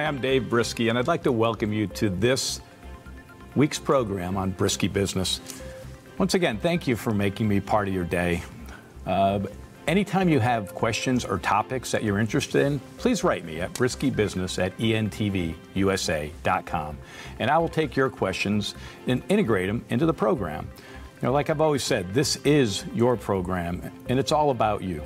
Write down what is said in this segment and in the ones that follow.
Hi, I'm Dave Briskie, and I'd like to welcome you to this week's program on Briskie Business. Once again, thank you for making me part of your day. Uh, anytime you have questions or topics that you're interested in, please write me at briskiebusiness at entvUSA.com, and I will take your questions and integrate them into the program. You know, like I've always said, this is your program, and it's all about you.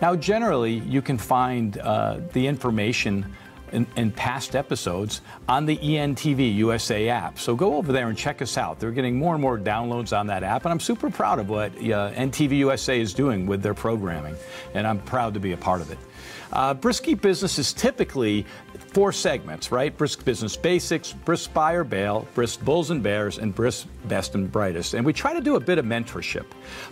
Now, generally, you can find uh, the information in, in, past episodes on the ENTV USA app. So go over there and check us out. They're getting more and more downloads on that app, and I'm super proud of what uh, ENTV USA is doing with their programming, and I'm proud to be a part of it. Uh, Briskie Business is typically four segments, right? Brisk Business Basics, Brisk Buy or Bail, Brisk Bulls and Bears, and Brisk Best and Brightest. And we try to do a bit of mentorship.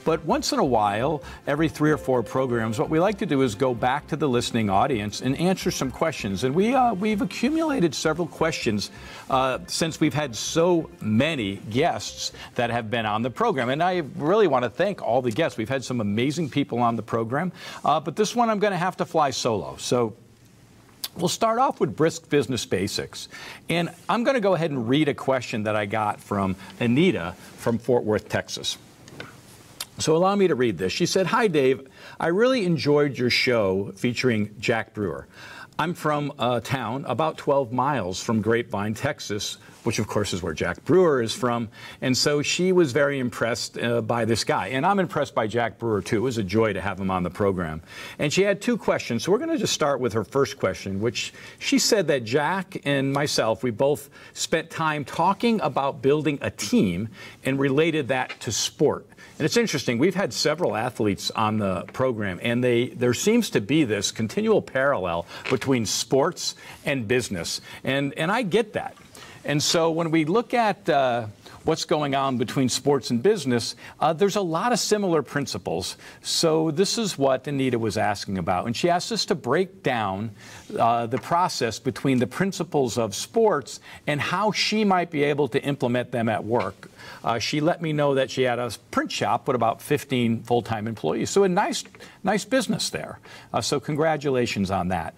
But once in a while, every three or four programs, what we like to do is go back to the listening audience and answer some questions. And we, uh, we've accumulated several questions uh, since we've had so many guests that have been on the program. And I really want to thank all the guests. We've had some amazing people on the program. Uh, but this one I'm going to have to fly solo. So We'll start off with brisk business basics. And I'm going to go ahead and read a question that I got from Anita from Fort Worth, Texas. So allow me to read this. She said, Hi, Dave. I really enjoyed your show featuring Jack Brewer. I'm from a town about 12 miles from Grapevine, Texas, which of course is where Jack Brewer is from. And so she was very impressed uh, by this guy. And I'm impressed by Jack Brewer too. It was a joy to have him on the program. And she had two questions. So we're going to just start with her first question, which she said that Jack and myself, we both spent time talking about building a team and related that to sport. And it's interesting. We've had several athletes on the program, and they there seems to be this continual parallel between sports and business. And and I get that. And so when we look at uh, what's going on between sports and business, uh, there's a lot of similar principles. So this is what Anita was asking about. And she asked us to break down uh, the process between the principles of sports and how she might be able to implement them at work. Uh, she let me know that she had a print shop with about 15 full-time employees. So a nice, nice business there. Uh, so congratulations on that.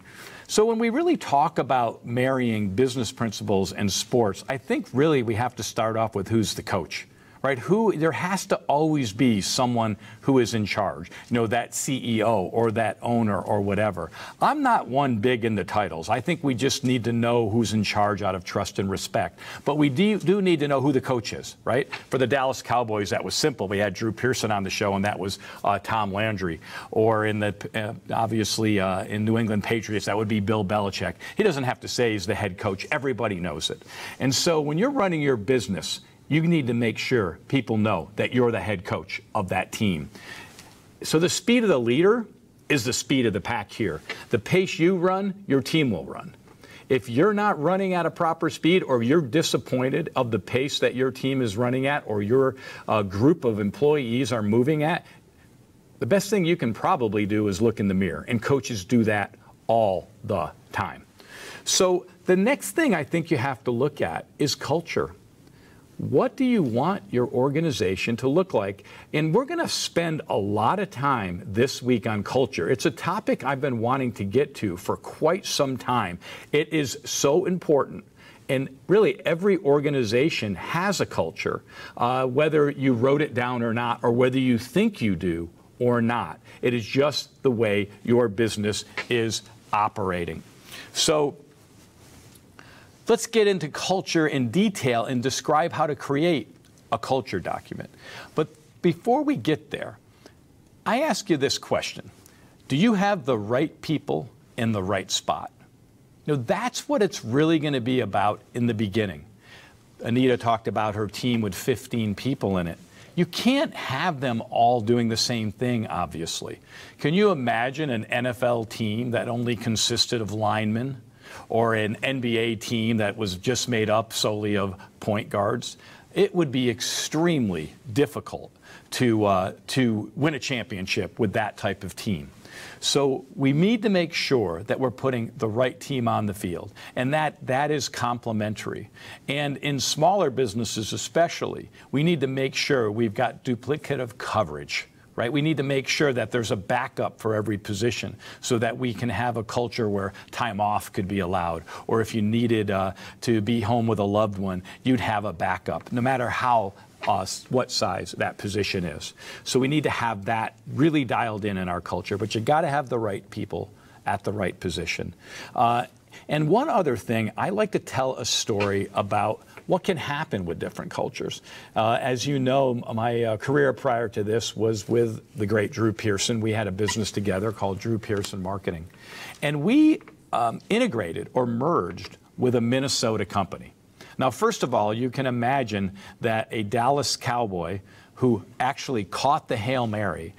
So when we really talk about marrying business principles and sports, I think really we have to start off with who's the coach right? Who there has to always be someone who is in charge. You know, that CEO or that owner or whatever. I'm not one big in the titles. I think we just need to know who's in charge out of trust and respect. But we do, do need to know who the coach is, right? For the Dallas Cowboys, that was simple. We had Drew Pearson on the show, and that was uh, Tom Landry. Or in the uh, obviously uh, in New England Patriots, that would be Bill Belichick. He doesn't have to say he's the head coach. Everybody knows it. And so when you're running your business, you need to make sure people know that you're the head coach of that team. So the speed of the leader is the speed of the pack here. The pace you run, your team will run. If you're not running at a proper speed or you're disappointed of the pace that your team is running at or your uh, group of employees are moving at, the best thing you can probably do is look in the mirror. And coaches do that all the time. So the next thing I think you have to look at is culture. What do you want your organization to look like? And we're going to spend a lot of time this week on culture. It's a topic I've been wanting to get to for quite some time. It is so important. And really, every organization has a culture, uh, whether you wrote it down or not, or whether you think you do or not. It is just the way your business is operating. So, Let's get into culture in detail and describe how to create a culture document. But before we get there, I ask you this question Do you have the right people in the right spot? You know, that's what it's really going to be about in the beginning. Anita talked about her team with 15 people in it. You can't have them all doing the same thing, obviously. Can you imagine an NFL team that only consisted of linemen? Or an NBA team that was just made up solely of point guards, it would be extremely difficult to, uh, to win a championship with that type of team. So we need to make sure that we're putting the right team on the field, and that that is complementary. And in smaller businesses especially, we need to make sure we've got duplicative coverage right? We need to make sure that there's a backup for every position so that we can have a culture where time off could be allowed. Or if you needed uh, to be home with a loved one, you'd have a backup, no matter how. Uh, what size that position is. So we need to have that really dialed in in our culture, but you got to have the right people at the right position. Uh, and one other thing, I like to tell a story about what can happen with different cultures. Uh, as you know, my uh, career prior to this was with the great Drew Pearson. We had a business together called Drew Pearson Marketing. And we um, integrated or merged with a Minnesota company. Now, first of all, you can imagine that a Dallas cowboy who actually caught the Hail Mary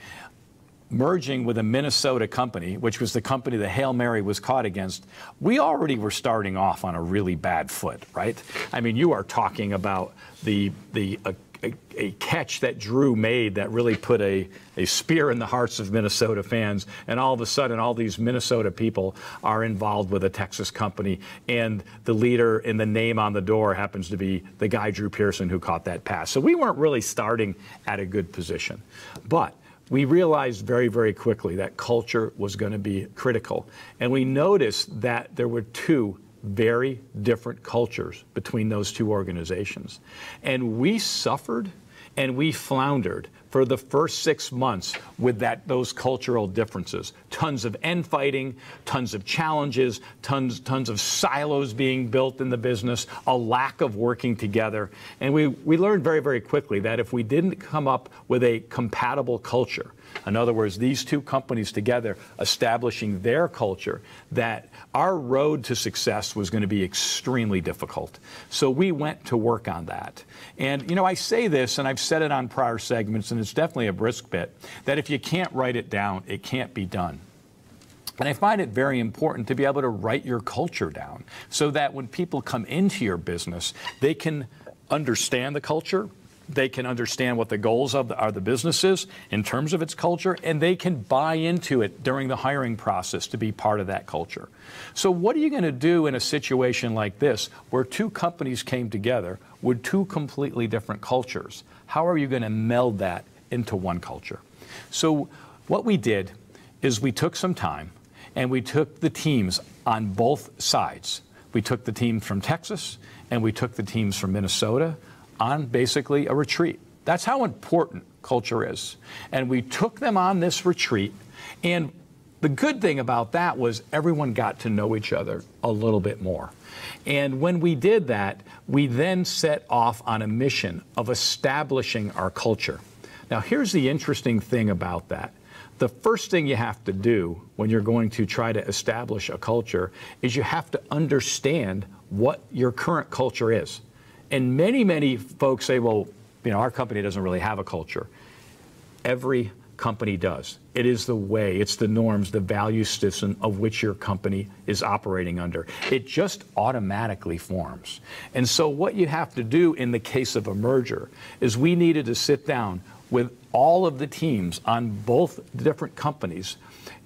merging with a Minnesota company, which was the company the Hail Mary was caught against, we already were starting off on a really bad foot, right? I mean, you are talking about the the a, a, a catch that Drew made that really put a, a spear in the hearts of Minnesota fans, and all of a sudden, all these Minnesota people are involved with a Texas company, and the leader in the name on the door happens to be the guy Drew Pearson who caught that pass. So we weren't really starting at a good position, but we realized very, very quickly that culture was going to be critical. And we noticed that there were two very different cultures between those two organizations. And we suffered and we floundered for the first six months with that those cultural differences. Tons of end fighting, tons of challenges, tons tons of silos being built in the business, a lack of working together. And we, we learned very, very quickly that if we didn't come up with a compatible culture, in other words, these two companies together establishing their culture, that our road to success was going to be extremely difficult. So we went to work on that. And, you know, I say this, and I've said it on prior segments, and it's definitely a brisk bit, that if you can't write it down, it can't be done. And I find it very important to be able to write your culture down so that when people come into your business, they can understand the culture, they can understand what the goals of the, are the businesses in terms of its culture, and they can buy into it during the hiring process to be part of that culture. So, what are you going to do in a situation like this where two companies came together with two completely different cultures? How are you going to meld that into one culture? So, what we did is we took some time and we took the teams on both sides. We took the team from Texas and we took the teams from Minnesota on basically a retreat. That's how important culture is. And we took them on this retreat. And the good thing about that was everyone got to know each other a little bit more. And when we did that, we then set off on a mission of establishing our culture. Now, here's the interesting thing about that. The first thing you have to do when you're going to try to establish a culture is you have to understand what your current culture is. And many, many folks say, well, you know, our company doesn't really have a culture. Every company does. It is the way, it's the norms, the value system of which your company is operating under. It just automatically forms. And so, what you have to do in the case of a merger is we needed to sit down with all of the teams on both different companies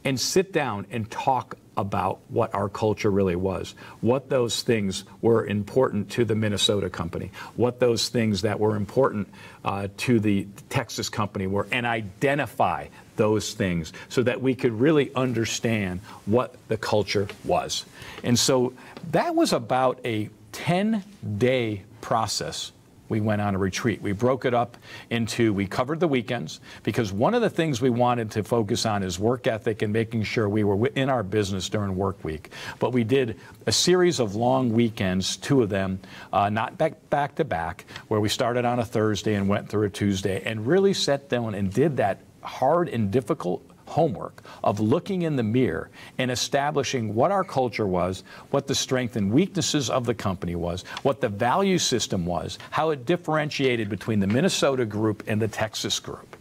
and sit down and talk about what our culture really was, what those things were important to the Minnesota company, what those things that were important uh, to the Texas company were, and identify those things so that we could really understand what the culture was. And so that was about a 10 day process we went on a retreat. We broke it up into, we covered the weekends because one of the things we wanted to focus on is work ethic and making sure we were in our business during work week. But we did a series of long weekends, two of them, uh, not back, back to back, where we started on a Thursday and went through a Tuesday and really sat down and did that hard and difficult homework of looking in the mirror and establishing what our culture was, what the strength and weaknesses of the company was, what the value system was, how it differentiated between the Minnesota group and the Texas group.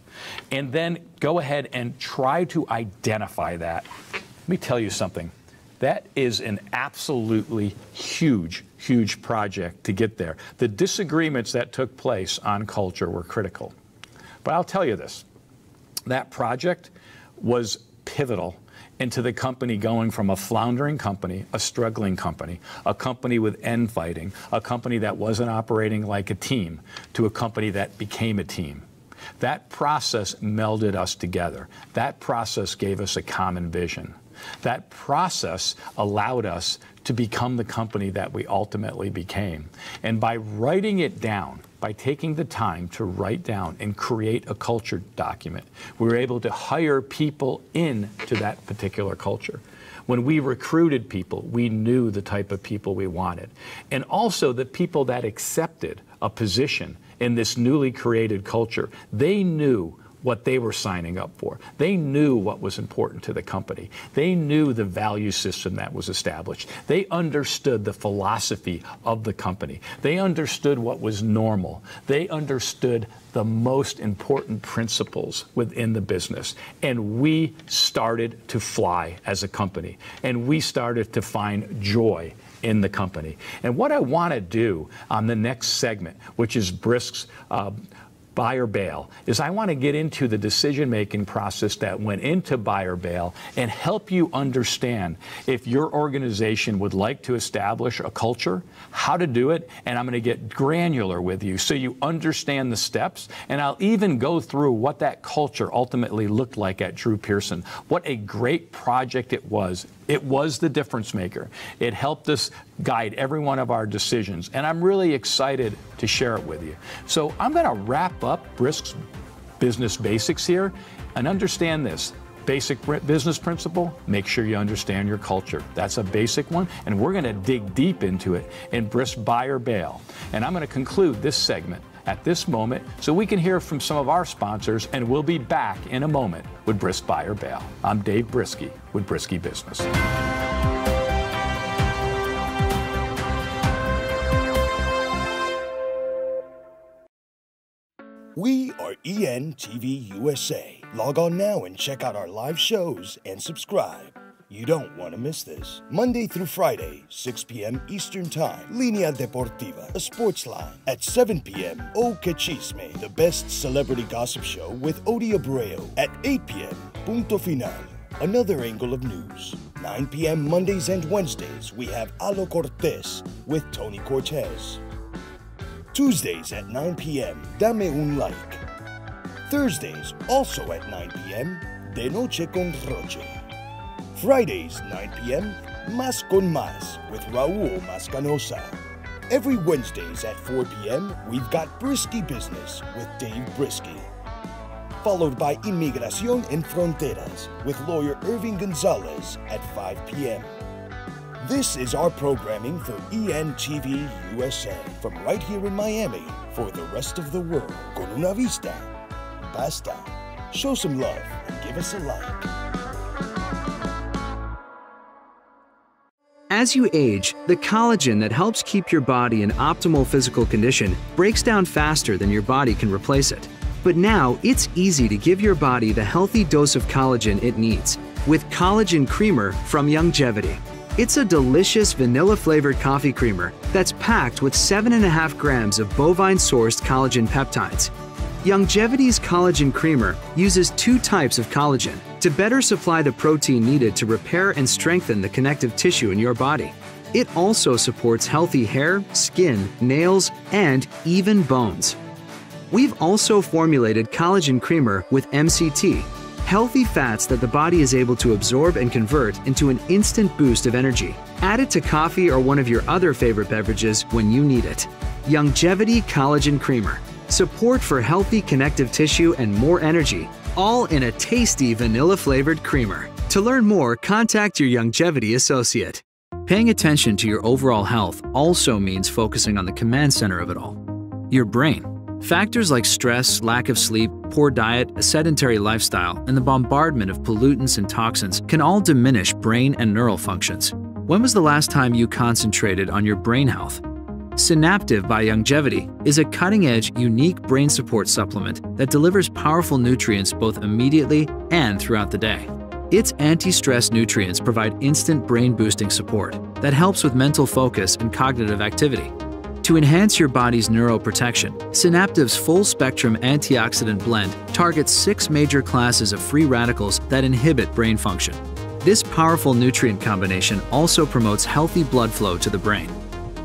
And then go ahead and try to identify that. Let me tell you something. That is an absolutely huge, huge project to get there. The disagreements that took place on culture were critical. But I'll tell you this that project was pivotal into the company going from a floundering company, a struggling company, a company with end fighting, a company that wasn't operating like a team, to a company that became a team. That process melded us together. That process gave us a common vision. That process allowed us to become the company that we ultimately became. And by writing it down, by taking the time to write down and create a culture document, we were able to hire people into that particular culture. When we recruited people, we knew the type of people we wanted. And also the people that accepted a position in this newly created culture, they knew what they were signing up for. They knew what was important to the company. They knew the value system that was established. They understood the philosophy of the company. They understood what was normal. They understood the most important principles within the business. And we started to fly as a company. And we started to find joy in the company. And what I want to do on the next segment, which is Brisk's uh, buy or bail is I want to get into the decision making process that went into buy or bail and help you understand if your organization would like to establish a culture, how to do it, and I'm going to get granular with you so you understand the steps. And I'll even go through what that culture ultimately looked like at Drew Pearson. What a great project it was it was the difference maker. It helped us guide every one of our decisions, and I'm really excited to share it with you. So I'm going to wrap up Brisk's business basics here and understand this. Basic business principle, make sure you understand your culture. That's a basic one, and we're going to dig deep into it in Brisk Buy or Bail. And I'm going to conclude this segment at this moment so we can hear from some of our sponsors, and we'll be back in a moment with Brisk Buy or Bail. I'm Dave Briskie with Briskie Business. We are ENTV USA. Log on now and check out our live shows and subscribe. You don't want to miss this. Monday through Friday, 6 p.m. Eastern Time, Linea Deportiva, a sports line. At 7 p.m., O Que Chisme, the best celebrity gossip show with Odi Abreu. At 8 p.m., Punto Final, another angle of news. 9 p.m. Mondays and Wednesdays, we have Alo Cortez with Tony Cortez. Tuesdays at 9 p.m., Dame un Like. Thursdays, also at 9 p.m., De Noche con Roche. Fridays, 9 p.m., Mas con Mas with Raul Mascanosa. Every Wednesdays at 4 p.m., we've got Briskie Business with Dave Briskie. Followed by Inmigración en Fronteras with lawyer Irving Gonzalez at 5 p.m. This is our programming for ENTV USA from right here in Miami for the rest of the world. Con una vista, basta. Show some love and give us a like. As you age, the collagen that helps keep your body in optimal physical condition breaks down faster than your body can replace it. But now, it's easy to give your body the healthy dose of collagen it needs with Collagen Creamer from Youngevity. It's a delicious vanilla-flavored coffee creamer that's packed with 7.5 grams of bovine-sourced collagen peptides. Youngevity's Collagen Creamer uses two types of collagen, to better supply the protein needed to repair and strengthen the connective tissue in your body. It also supports healthy hair, skin, nails, and even bones. We've also formulated collagen creamer with MCT, healthy fats that the body is able to absorb and convert into an instant boost of energy. Add it to coffee or one of your other favorite beverages when you need it. Youngevity Collagen Creamer. Support for healthy connective tissue and more energy all in a tasty vanilla flavored creamer. To learn more, contact your Youngevity associate. Paying attention to your overall health also means focusing on the command center of it all your brain. Factors like stress, lack of sleep, poor diet, a sedentary lifestyle, and the bombardment of pollutants and toxins can all diminish brain and neural functions. When was the last time you concentrated on your brain health? Synaptive by Youngevity is a cutting-edge, unique brain support supplement that delivers powerful nutrients both immediately and throughout the day. Its anti-stress nutrients provide instant brain-boosting support that helps with mental focus and cognitive activity. To enhance your body's neuroprotection, Synaptive's full-spectrum antioxidant blend targets six major classes of free radicals that inhibit brain function. This powerful nutrient combination also promotes healthy blood flow to the brain.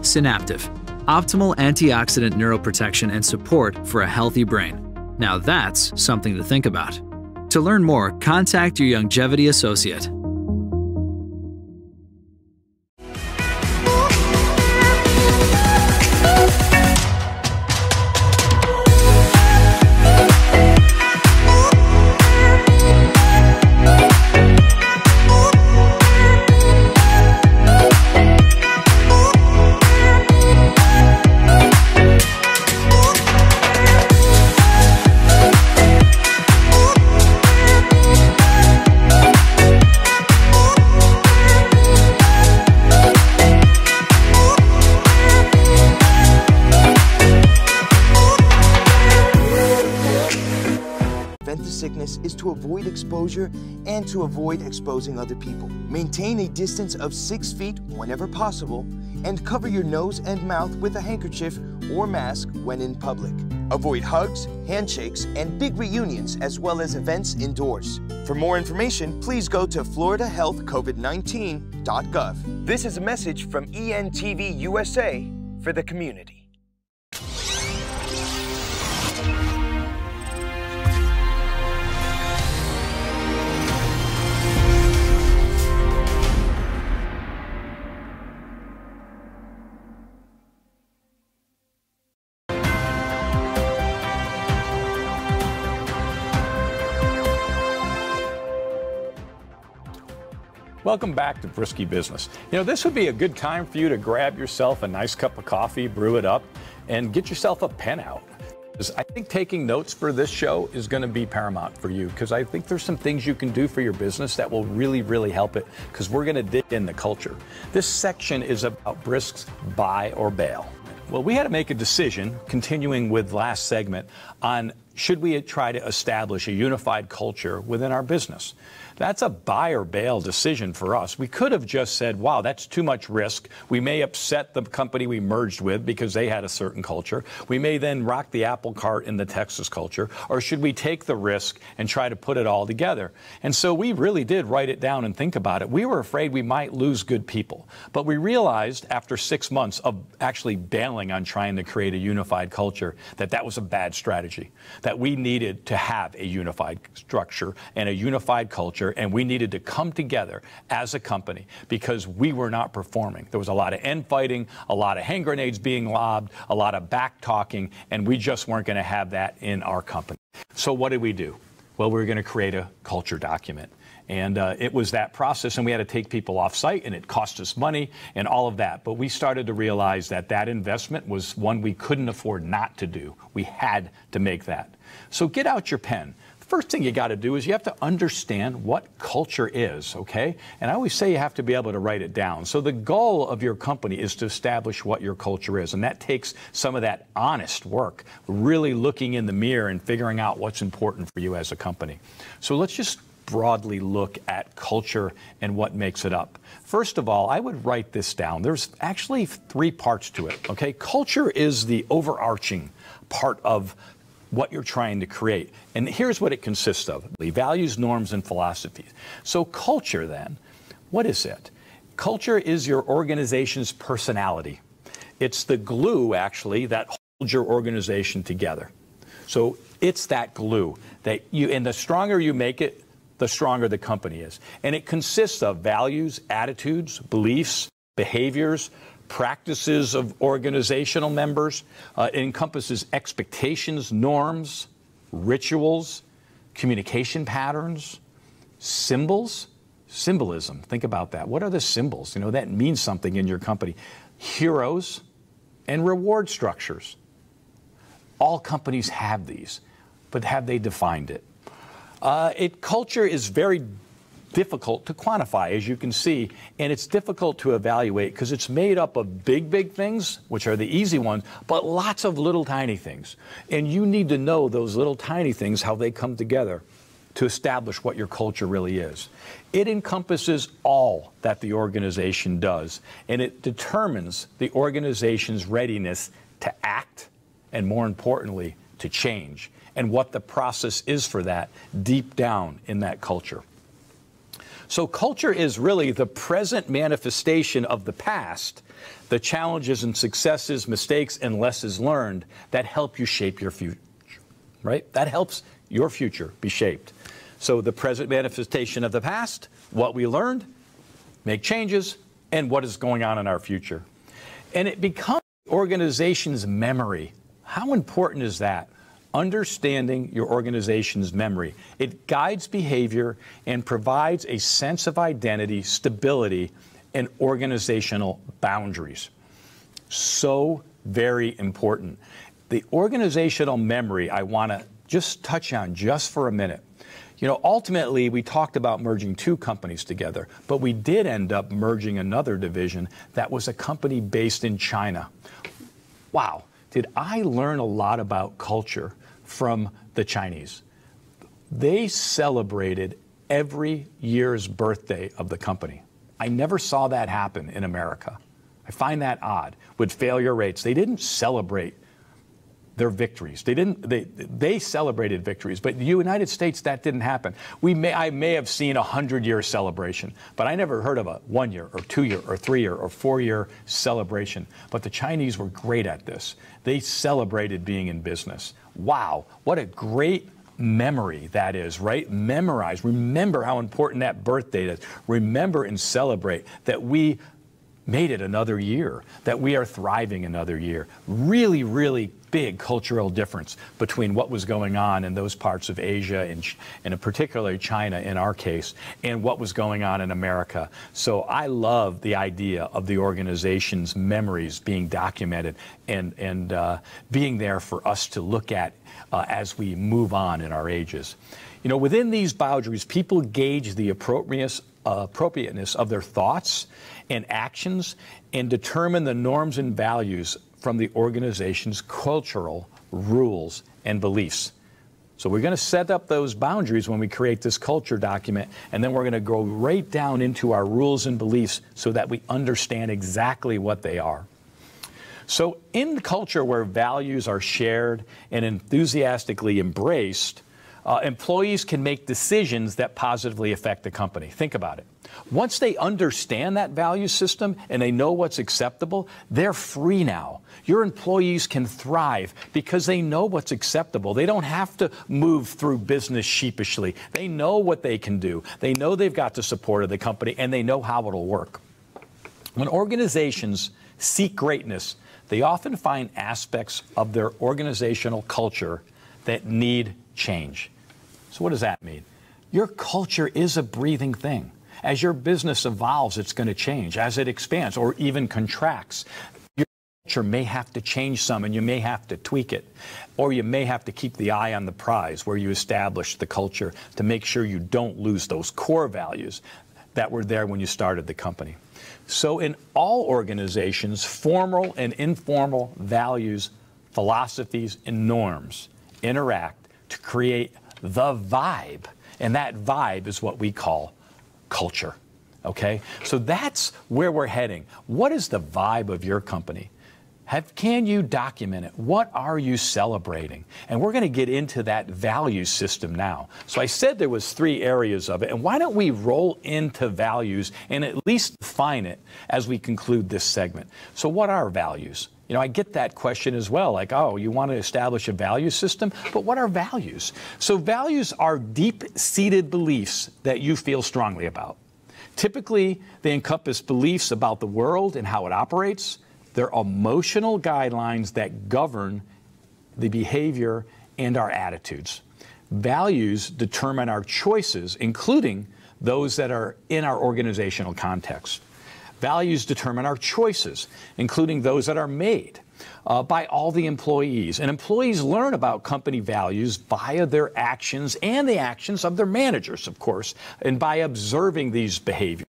Synaptive optimal antioxidant neuroprotection and support for a healthy brain. Now that's something to think about. To learn more, contact your Youngevity associate. Sickness is to avoid exposure and to avoid exposing other people. Maintain a distance of six feet whenever possible, and cover your nose and mouth with a handkerchief or mask when in public. Avoid hugs, handshakes, and big reunions, as well as events indoors. For more information, please go to floridahealthcovid19.gov. This is a message from ENTV USA for the community. Welcome back to Briskie Business. You know, this would be a good time for you to grab yourself a nice cup of coffee, brew it up, and get yourself a pen out. I think taking notes for this show is going to be paramount for you because I think there's some things you can do for your business that will really, really help it because we're going to dig in the culture. This section is about Brisk's buy or bail. Well, we had to make a decision, continuing with last segment, on should we try to establish a unified culture within our business. That's a buy or bail decision for us. We could have just said, wow, that's too much risk. We may upset the company we merged with because they had a certain culture. We may then rock the apple cart in the Texas culture. Or should we take the risk and try to put it all together? And so we really did write it down and think about it. We were afraid we might lose good people. But we realized after six months of actually bailing on trying to create a unified culture that that was a bad strategy. That we needed to have a unified structure and a unified culture, and we needed to come together as a company because we were not performing. There was a lot of end fighting, a lot of hand grenades being lobbed, a lot of back talking, and we just weren't going to have that in our company. So, what did we do? Well, we were going to create a culture document. And uh, it was that process, and we had to take people off site, and it cost us money and all of that. But we started to realize that that investment was one we couldn't afford not to do. We had to make that. So get out your pen. First thing you got to do is you have to understand what culture is, okay? And I always say you have to be able to write it down. So the goal of your company is to establish what your culture is, and that takes some of that honest work, really looking in the mirror and figuring out what's important for you as a company. So let's just broadly look at culture and what makes it up. First of all, I would write this down. There's actually three parts to it, okay? Culture is the overarching part of what you're trying to create. And here's what it consists of values, norms, and philosophies. So, culture then, what is it? Culture is your organization's personality. It's the glue, actually, that holds your organization together. So, it's that glue that you, and the stronger you make it, the stronger the company is. And it consists of values, attitudes, beliefs, behaviors, practices of organizational members. Uh, it encompasses expectations, norms, rituals, communication patterns, symbols, symbolism. Think about that. What are the symbols? You know, that means something in your company. Heroes and reward structures. All companies have these, but have they defined it? Uh, it culture is very difficult to quantify, as you can see, and it's difficult to evaluate because it's made up of big, big things, which are the easy ones, but lots of little tiny things. And you need to know those little tiny things, how they come together to establish what your culture really is. It encompasses all that the organization does, and it determines the organization's readiness to act and, more importantly, to change, and what the process is for that deep down in that culture. So, culture is really the present manifestation of the past, the challenges and successes, mistakes, and lessons learned that help you shape your future. right? That helps your future be shaped. So the present manifestation of the past, what we learned, make changes, and what is going on in our future. And it becomes the organization's memory. How important is that? Understanding your organization's memory. It guides behavior and provides a sense of identity, stability, and organizational boundaries. So very important. The organizational memory I want to just touch on just for a minute. You know, ultimately, we talked about merging two companies together, but we did end up merging another division that was a company based in China. Wow, did I learn a lot about culture from the Chinese? They celebrated every year's birthday of the company. I never saw that happen in America. I find that odd. With failure rates, they didn't celebrate their victories. They didn't. They they celebrated victories, but the United States that didn't happen. We may I may have seen a hundred year celebration, but I never heard of a one year or two year or three year or four year celebration. But the Chinese were great at this. They celebrated being in business. Wow, what a great memory that is, right? Memorize. Remember how important that birthday is. Remember and celebrate that we made it another year, that we are thriving another year. Really, really big cultural difference between what was going on in those parts of Asia, and, and particularly China in our case, and what was going on in America. So I love the idea of the organization's memories being documented and, and uh, being there for us to look at uh, as we move on in our ages. You know, within these boundaries, people gauge the appropriateness, appropriateness of their thoughts and actions and determine the norms and values from the organization's cultural rules and beliefs. So we're going to set up those boundaries when we create this culture document, and then we're going to go right down into our rules and beliefs so that we understand exactly what they are. So, in culture where values are shared and enthusiastically embraced, uh, employees can make decisions that positively affect the company. Think about it. Once they understand that value system and they know what's acceptable, they're free now. Your employees can thrive because they know what's acceptable. They don't have to move through business sheepishly. They know what they can do. They know they've got the support of the company and they know how it'll work. When organizations seek greatness, they often find aspects of their organizational culture that need change. So, what does that mean? Your culture is a breathing thing. As your business evolves, it's going to change. As it expands or even contracts, your culture may have to change some and you may have to tweak it. Or you may have to keep the eye on the prize where you establish the culture to make sure you don't lose those core values that were there when you started the company. So, in all organizations, formal and informal values, philosophies, and norms interact to create the vibe. And that vibe is what we call culture. Okay? So that's where we're heading. What is the vibe of your company? Have, can you document it? What are you celebrating? And we're going to get into that value system now. So I said there was three areas of it, and why don't we roll into values and at least define it as we conclude this segment? So what are values? You know, I get that question as well, like, oh, you want to establish a value system, but what are values? So values are deep-seated beliefs that you feel strongly about. Typically, they encompass beliefs about the world and how it operates, they're emotional guidelines that govern the behavior and our attitudes. Values determine our choices, including those that are in our organizational context. Values determine our choices, including those that are made uh, by all the employees. And employees learn about company values via their actions and the actions of their managers, of course, and by observing these behaviors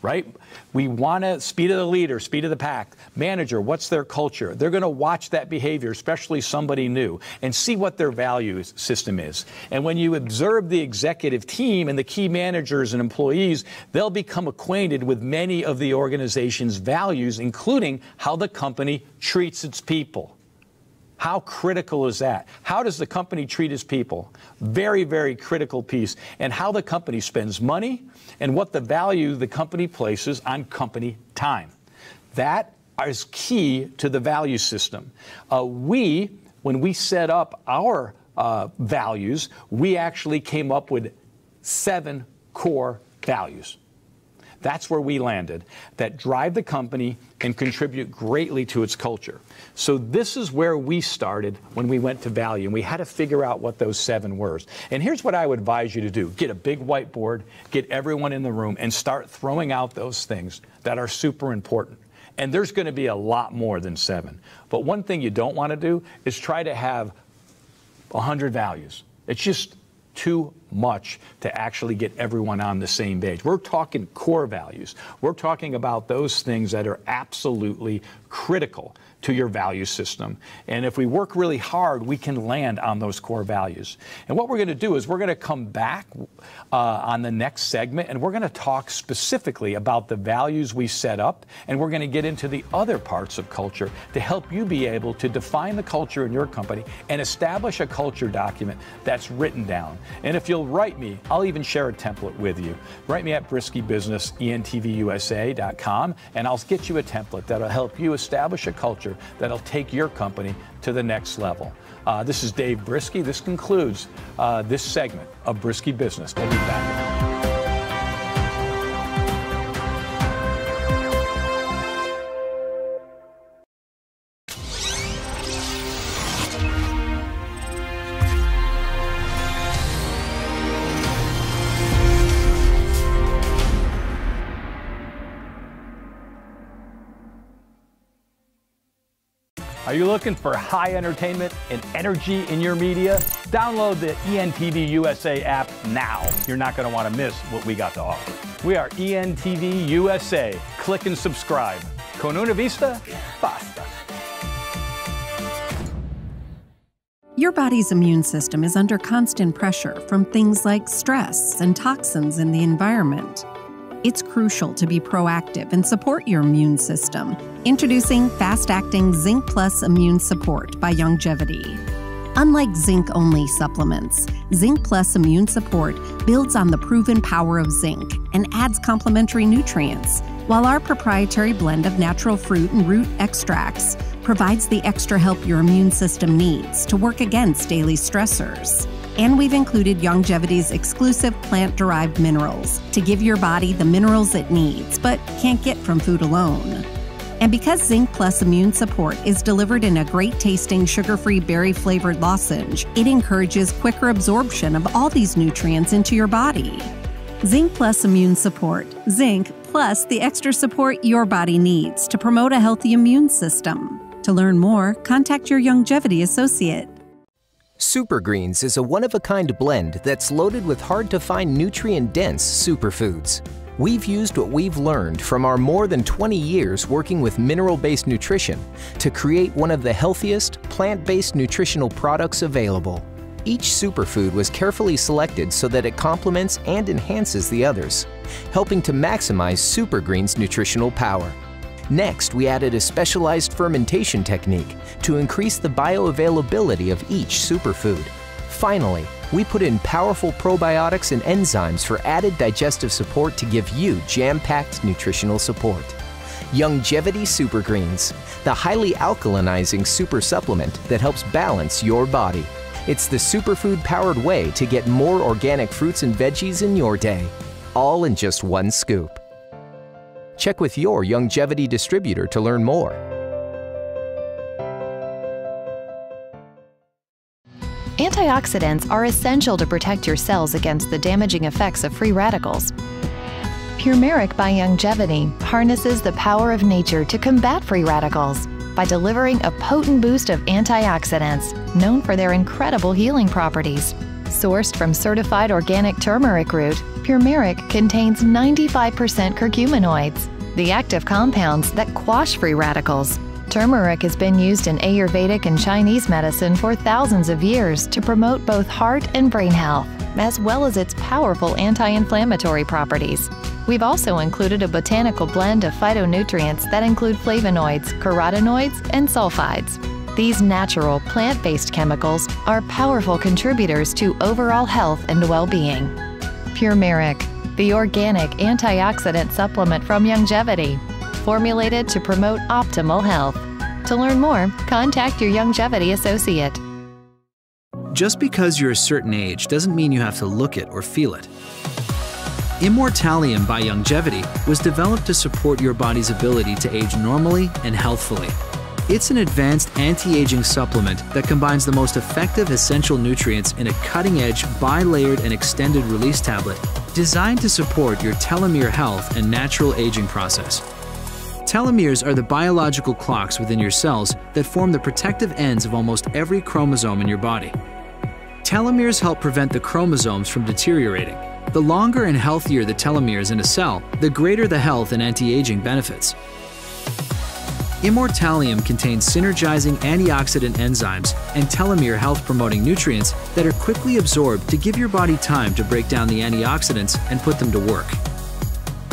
right? We want to speed of the leader, speed of the pack. Manager, what's their culture? They're going to watch that behavior, especially somebody new, and see what their value system is. And when you observe the executive team and the key managers and employees, they'll become acquainted with many of the organization's values, including how the company treats its people. How critical is that? How does the company treat its people? Very, very critical piece. And how the company spends money and what the value the company places on company time. That is key to the value system. Uh, we, when we set up our uh, values, we actually came up with seven core values. That's where we landed that drive the company and contribute greatly to its culture. So this is where we started when we went to value, and we had to figure out what those seven were. And here's what I would advise you to do get a big whiteboard, get everyone in the room, and start throwing out those things that are super important. And there's going to be a lot more than seven. But one thing you don't want to do is try to have 100 values. It's just too much to actually get everyone on the same page. We're talking core values. We're talking about those things that are absolutely critical to your value system. And if we work really hard, we can land on those core values. And what we're going to do is we're going to come back uh, on the next segment and we're going to talk specifically about the values we set up. And we're going to get into the other parts of culture to help you be able to define the culture in your company and establish a culture document that's written down. And if you'll write me, I'll even share a template with you. Write me at briskiebusinessentvUSA.com and I'll get you a template that'll help you establish a culture that'll take your company to the next level. Uh, this is Dave Briskie. This concludes uh, this segment of Briskie Business. We'll be back. Are you looking for high entertainment and energy in your media? Download the ENTV USA app now. You're not going to want to miss what we got to offer. We are ENTV USA. Click and subscribe. Con una vista, basta. Your body's immune system is under constant pressure from things like stress and toxins in the environment it's crucial to be proactive and support your immune system. Introducing fast acting Zinc Plus Immune Support by Youngevity. Unlike zinc only supplements, Zinc Plus Immune Support builds on the proven power of zinc and adds complementary nutrients, while our proprietary blend of natural fruit and root extracts provides the extra help your immune system needs to work against daily stressors. And we've included Youngevity's exclusive plant derived minerals to give your body the minerals it needs but can't get from food alone. And because Zinc Plus Immune Support is delivered in a great tasting sugar free berry flavored lozenge, it encourages quicker absorption of all these nutrients into your body. Zinc Plus Immune Support. Zinc plus the extra support your body needs to promote a healthy immune system. To learn more, contact your Youngevity associate. Supergreens is a one of a kind blend that's loaded with hard to find nutrient dense superfoods. We've used what we've learned from our more than 20 years working with mineral based nutrition to create one of the healthiest plant based nutritional products available. Each superfood was carefully selected so that it complements and enhances the others, helping to maximize Supergreen's nutritional power. Next, we added a specialized fermentation technique to increase the bioavailability of each superfood. Finally, we put in powerful probiotics and enzymes for added digestive support to give you jam-packed nutritional support. Youngevity Super Greens, the highly alkalinizing super supplement that helps balance your body. It's the superfood powered way to get more organic fruits and veggies in your day, all in just one scoop. Check with your Youngevity distributor to learn more. Antioxidants are essential to protect your cells against the damaging effects of free radicals. Purmeric by Youngevity harnesses the power of nature to combat free radicals by delivering a potent boost of antioxidants known for their incredible healing properties. Sourced from certified organic turmeric root, Purmeric contains 95% curcuminoids, the active compounds that quash free radicals. Turmeric has been used in Ayurvedic and Chinese medicine for thousands of years to promote both heart and brain health, as well as its powerful anti inflammatory properties. We've also included a botanical blend of phytonutrients that include flavonoids, carotenoids, and sulfides. These natural, plant based chemicals are powerful contributors to overall health and well being. Purmeric, the organic antioxidant supplement from Youngevity, formulated to promote optimal health. To learn more, contact your Youngevity associate. Just because you're a certain age doesn't mean you have to look it or feel it. Immortalium by Youngevity was developed to support your body's ability to age normally and healthfully. It's an advanced anti aging supplement that combines the most effective essential nutrients in a cutting edge, bi layered, and extended release tablet designed to support your telomere health and natural aging process. Telomeres are the biological clocks within your cells that form the protective ends of almost every chromosome in your body. Telomeres help prevent the chromosomes from deteriorating. The longer and healthier the telomeres in a cell, the greater the health and anti aging benefits. Immortalium contains synergizing antioxidant enzymes and telomere health promoting nutrients that are quickly absorbed to give your body time to break down the antioxidants and put them to work.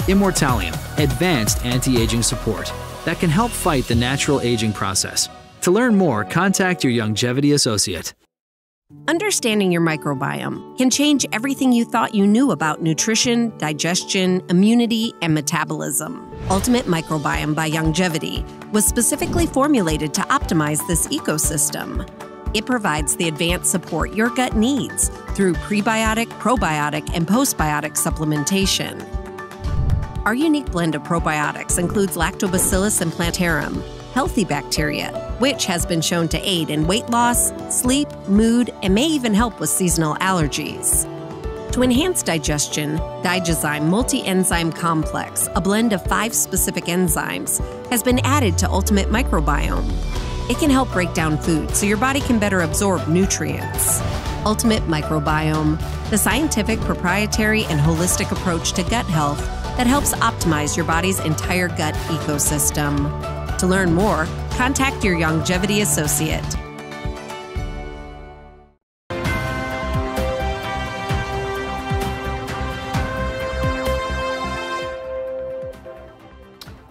Immortalium, advanced anti aging support that can help fight the natural aging process. To learn more, contact your Youngevity associate. Understanding your microbiome can change everything you thought you knew about nutrition, digestion, immunity, and metabolism. Ultimate Microbiome by Youngevity was specifically formulated to optimize this ecosystem. It provides the advanced support your gut needs through prebiotic, probiotic, and postbiotic supplementation. Our unique blend of probiotics includes Lactobacillus and Plantarum, healthy bacteria, which has been shown to aid in weight loss, sleep, mood, and may even help with seasonal allergies. To enhance digestion, Digizyme Multi Enzyme Complex, a blend of five specific enzymes, has been added to Ultimate Microbiome. It can help break down food so your body can better absorb nutrients. Ultimate Microbiome, the scientific, proprietary, and holistic approach to gut health that helps optimize your body's entire gut ecosystem. To learn more, contact your Youngevity associate.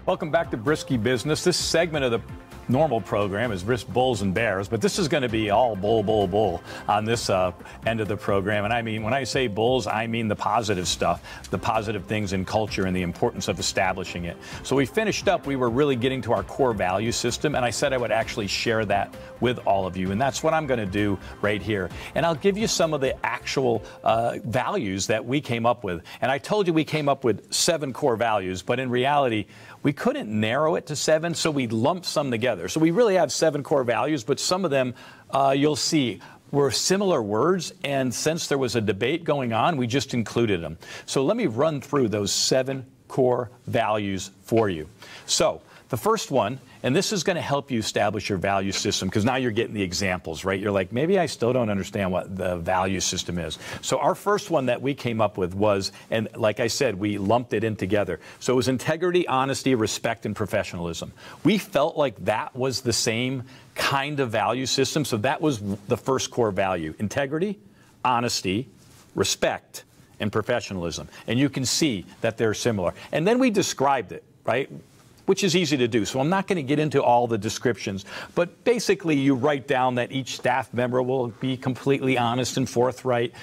Welcome back to Briskie Business. This segment of the normal program is Risk Bulls and Bears, but this is going to be all bull, bull, bull on this uh, end of the program. And I mean, when I say bulls, I mean the positive stuff, the positive things in culture and the importance of establishing it. So we finished up, we were really getting to our core value system, and I said I would actually share that with all of you. And that's what I'm going to do right here. And I'll give you some of the actual uh, values that we came up with. And I told you we came up with seven core values, but in reality, we couldn't narrow it to seven, so we lumped some together. So we really have seven core values, but some of them uh, you'll see were similar words, and since there was a debate going on, we just included them. So let me run through those seven core values for you. So the first one and this is going to help you establish your value system because now you're getting the examples, right? You're like, maybe I still don't understand what the value system is. So our first one that we came up with was, and like I said, we lumped it in together. So it was integrity, honesty, respect, and professionalism. We felt like that was the same kind of value system. So that was the first core value integrity, honesty, respect, and professionalism. And you can see that they're similar. And then we described it, right? Which is easy to do. So I'm not going to get into all the descriptions, but basically you write down that each staff member will be completely honest and forthright,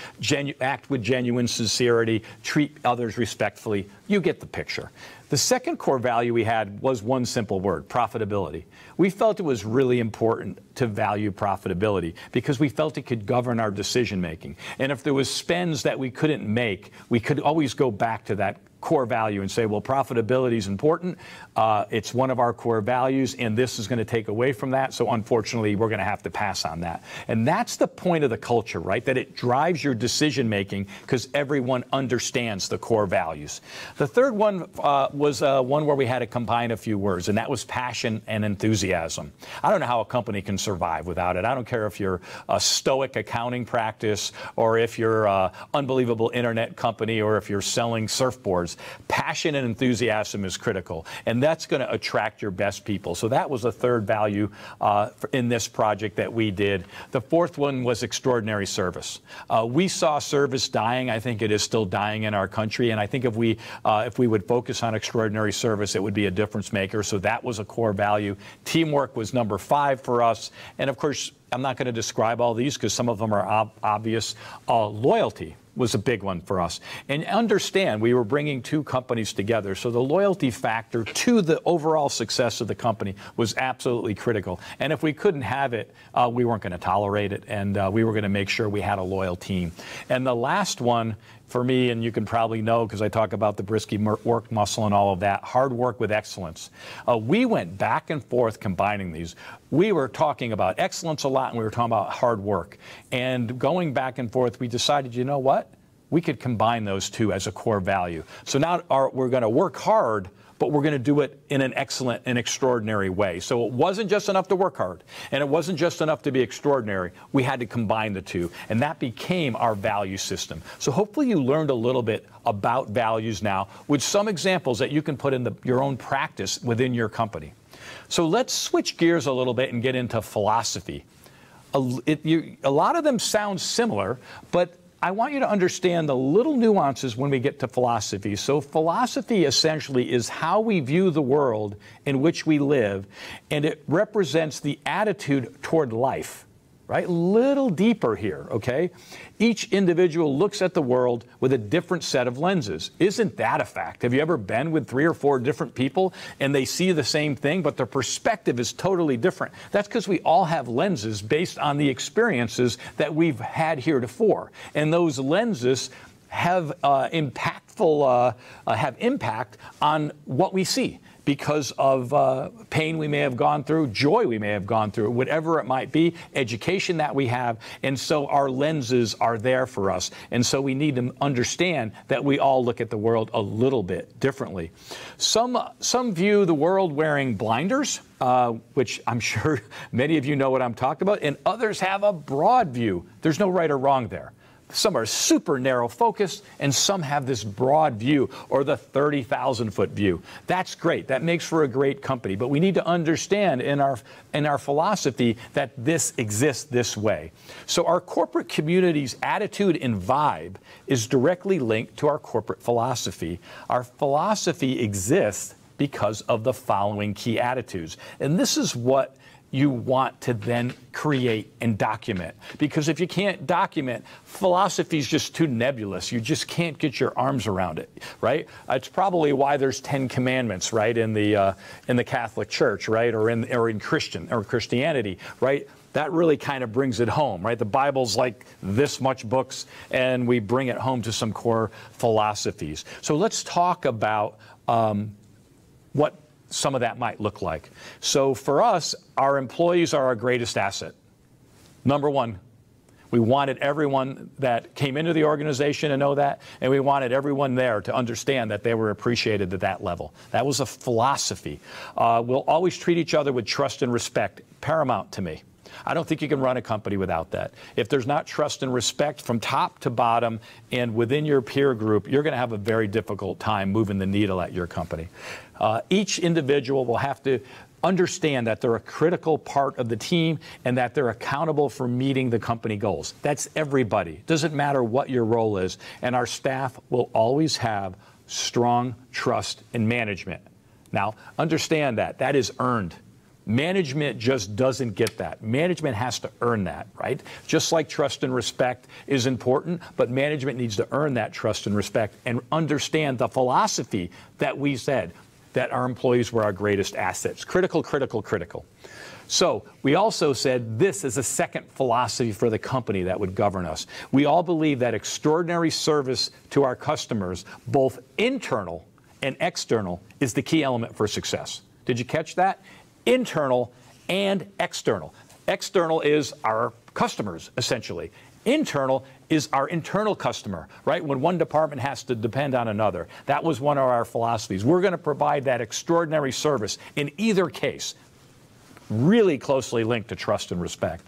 act with genuine sincerity, treat others respectfully. You get the picture. The second core value we had was one simple word profitability. We felt it was really important to value profitability because we felt it could govern our decision making. And if there was spends that we couldn't make, we could always go back to that core value and say, well, profitability is important. Uh, it's one of our core values, and this is going to take away from that. So unfortunately, we're going to have to pass on that. And that's the point of the culture, right? That it drives your decision making because everyone understands the core values. The third one uh, was uh, one where we had to combine a few words, and that was passion and enthusiasm. I don't know how a company can survive without it. I don't care if you're a stoic accounting practice or if you're an unbelievable internet company or if you're selling surfboards passion and enthusiasm is critical, and that's going to attract your best people. So that was a third value uh, in this project that we did. The fourth one was extraordinary service. Uh, we saw service dying. I think it is still dying in our country, and I think if we uh, if we would focus on extraordinary service, it would be a difference maker. So that was a core value. Teamwork was number five for us, and of course. I'm not going to describe all these because some of them are ob- obvious. Uh, loyalty was a big one for us. And understand, we were bringing two companies together, so the loyalty factor to the overall success of the company was absolutely critical. And if we couldn't have it, uh, we weren't going to tolerate it, and uh, we were going to make sure we had a loyal team. And the last one for me, and you can probably know because I talk about the Briskie work muscle and all of that, hard work with excellence. Uh, we went back and forth combining these. We were talking about excellence a lot, and we were talking about hard work. And going back and forth, we decided, you know what? We could combine those two as a core value. So now our, we're going to work hard but we're going to do it in an excellent and extraordinary way. So it wasn't just enough to work hard, and it wasn't just enough to be extraordinary. We had to combine the two, and that became our value system. So hopefully you learned a little bit about values now with some examples that you can put in the, your own practice within your company. So let's switch gears a little bit and get into philosophy. A, it, you, a lot of them sound similar, but I want you to understand the little nuances when we get to philosophy. So, philosophy essentially is how we view the world in which we live, and it represents the attitude toward life right? Little deeper here, okay? Each individual looks at the world with a different set of lenses. Isn't that a fact? Have you ever been with three or four different people and they see the same thing, but their perspective is totally different? That's because we all have lenses based on the experiences that we've had heretofore. And those lenses have uh, impactful, uh, uh, have impact on what we see because of uh, pain we may have gone through, joy we may have gone through, whatever it might be, education that we have. And so our lenses are there for us. And so we need to understand that we all look at the world a little bit differently. Some, some view the world wearing blinders. Uh, which I'm sure many of you know what I'm talking about, and others have a broad view. There's no right or wrong there. Some are super narrow focused, and some have this broad view or the 30,000 foot view. That's great. That makes for a great company. But we need to understand in our, in our philosophy that this exists this way. So our corporate community's attitude and vibe is directly linked to our corporate philosophy. Our philosophy exists because of the following key attitudes. And this is what you want to then create and document. Because if you can't document, philosophy is just too nebulous. You just can't get your arms around it, right? It's probably why there's Ten Commandments, right, in the uh, in the Catholic Church, right, or in or in Christian or Christianity, right? That really kind of brings it home, right? The Bible's like this much books, and we bring it home to some core philosophies. So let's talk about um, what some of that might look like. So for us, our employees are our greatest asset. Number one, we wanted everyone that came into the organization to know that, and we wanted everyone there to understand that they were appreciated at that level. That was a philosophy. Uh, we'll always treat each other with trust and respect, paramount to me. I don't think you can run a company without that. If there's not trust and respect from top to bottom and within your peer group, you're going to have a very difficult time moving the needle at your company. Uh, each individual will have to understand that they're a critical part of the team and that they're accountable for meeting the company goals. That's everybody. Doesn't matter what your role is. And our staff will always have strong trust in management. Now, understand that. That is earned. Management just doesn't get that. Management has to earn that, right? Just like trust and respect is important, but management needs to earn that trust and respect and understand the philosophy that we said that our employees were our greatest assets. Critical, critical, critical. So we also said this is a second philosophy for the company that would govern us. We all believe that extraordinary service to our customers, both internal and external, is the key element for success. Did you catch that? Internal and external. External is our customers, essentially. Internal is our internal customer, right? When one department has to depend on another. That was one of our philosophies. We're going to provide that extraordinary service in either case, really closely linked to trust and respect.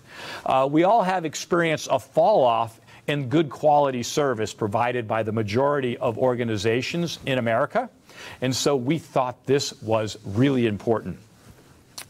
Uh, we all have experienced a fall off in good quality service provided by the majority of organizations in America. And so we thought this was really important.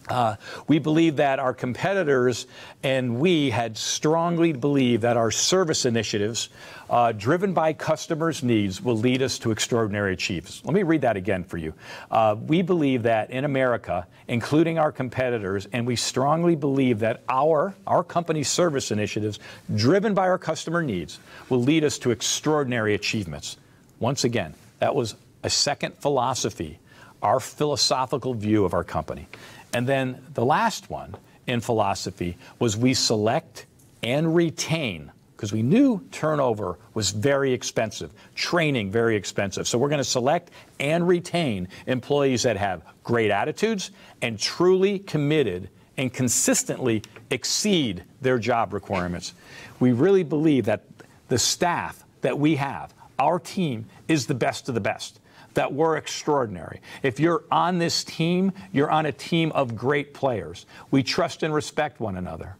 Uh, we believe that our competitors and we had strongly believed that our service initiatives, uh, driven by customers' needs, will lead us to extraordinary achievements. Let me read that again for you. Uh, we believe that in America, including our competitors, and we strongly believe that our, our company's service initiatives, driven by our customer needs, will lead us to extraordinary achievements. Once again, that was a second philosophy, our philosophical view of our company. And then the last one in philosophy was we select and retain because we knew turnover was very expensive, training very expensive. So we're going to select and retain employees that have great attitudes and truly committed and consistently exceed their job requirements. We really believe that the staff that we have, our team, is the best of the best that we're extraordinary. If you're on this team, you're on a team of great players. We trust and respect one another.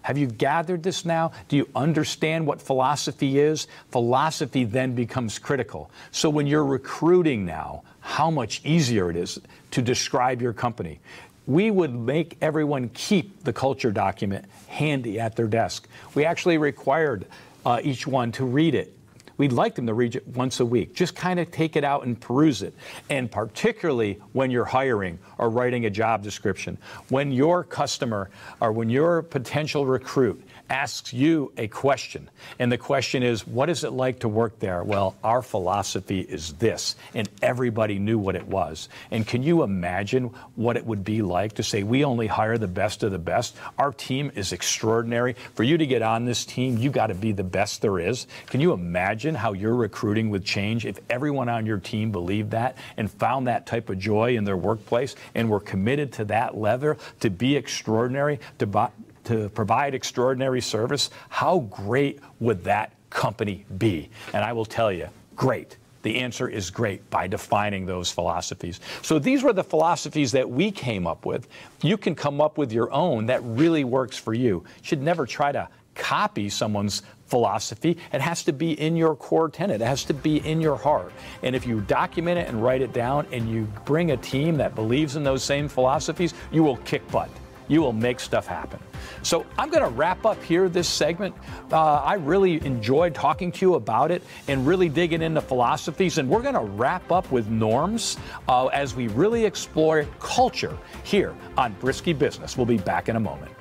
Have you gathered this now? Do you understand what philosophy is? Philosophy then becomes critical. So when you're recruiting now, how much easier it is to describe your company. We would make everyone keep the culture document handy at their desk. We actually required uh, each one to read it We'd like them to read it once a week. Just kind of take it out and peruse it. And particularly when you're hiring or writing a job description, when your customer or when your potential recruit asks you a question, and the question is, what is it like to work there? Well, our philosophy is this, and everybody knew what it was. And can you imagine what it would be like to say, we only hire the best of the best? Our team is extraordinary. For you to get on this team, you got to be the best there is. Can you imagine how your recruiting would change if everyone on your team believed that and found that type of joy in their workplace and were committed to that level to be extraordinary, to buy, to provide extraordinary service, how great would that company be? And I will tell you, great. The answer is great by defining those philosophies. So these were the philosophies that we came up with. You can come up with your own that really works for you. You should never try to copy someone's philosophy. It has to be in your core tenet. It has to be in your heart. And if you document it and write it down and you bring a team that believes in those same philosophies, you will kick butt. You will make stuff happen. So I'm going to wrap up here this segment. Uh, I really enjoyed talking to you about it and really digging into philosophies. And we're going to wrap up with norms uh, as we really explore culture here on Briskie Business. We'll be back in a moment.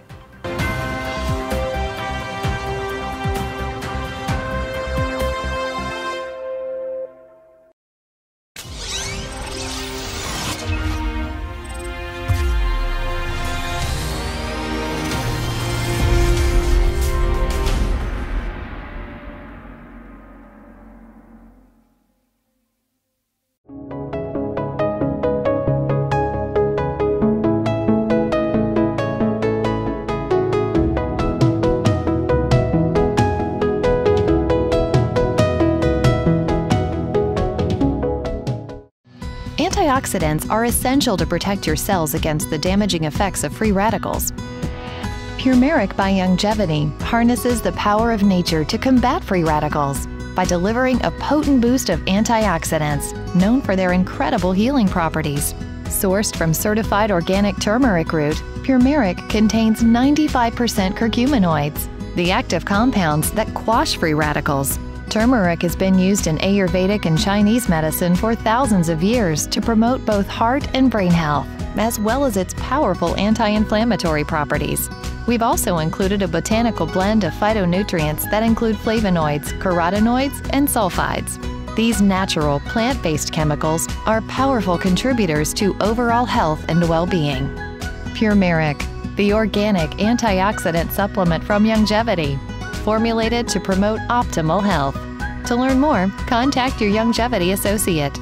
Antioxidants are essential to protect your cells against the damaging effects of free radicals. Purmeric by Youngevity harnesses the power of nature to combat free radicals by delivering a potent boost of antioxidants known for their incredible healing properties. Sourced from certified organic turmeric root, Purmeric contains 95% curcuminoids, the active compounds that quash free radicals Turmeric has been used in Ayurvedic and Chinese medicine for thousands of years to promote both heart and brain health, as well as its powerful anti inflammatory properties. We've also included a botanical blend of phytonutrients that include flavonoids, carotenoids, and sulfides. These natural, plant based chemicals are powerful contributors to overall health and well being. Purmeric, the organic antioxidant supplement from Youngevity formulated to promote optimal health. To learn more, contact your Youngevity associate.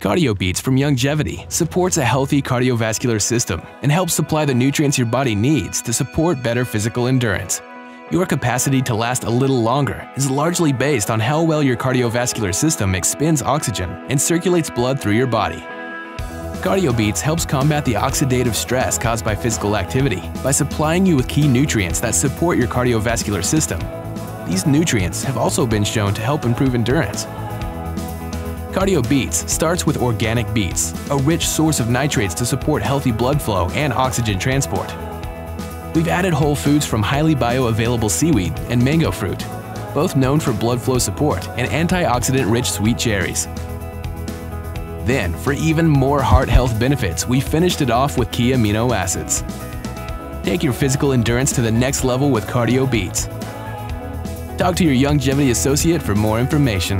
CardioBeats from Youngevity supports a healthy cardiovascular system and helps supply the nutrients your body needs to support better physical endurance. Your capacity to last a little longer is largely based on how well your cardiovascular system expends oxygen and circulates blood through your body. CardioBeats helps combat the oxidative stress caused by physical activity by supplying you with key nutrients that support your cardiovascular system. These nutrients have also been shown to help improve endurance. Cardio Beats starts with organic beets, a rich source of nitrates to support healthy blood flow and oxygen transport. We've added whole foods from highly bioavailable seaweed and mango fruit, both known for blood flow support and antioxidant-rich sweet cherries. Then, for even more heart health benefits, we finished it off with key amino acids. Take your physical endurance to the next level with Cardio Beats. Talk to your Youngevity associate for more information.